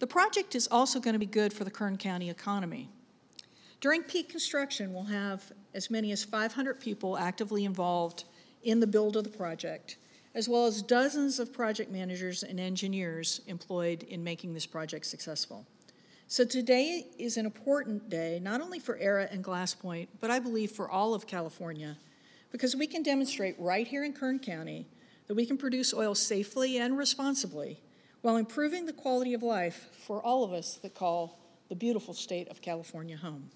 The project is also going to be good for the Kern County economy. During peak construction, we'll have as many as 500 people actively involved in the build of the project, as well as dozens of project managers and engineers employed in making this project successful. So today is an important day, not only for Aera and Glasspoint, but I believe for all of California, because we can demonstrate right here in Kern County that we can produce oil safely and responsibly while improving the quality of life for all of us that call the beautiful state of California home.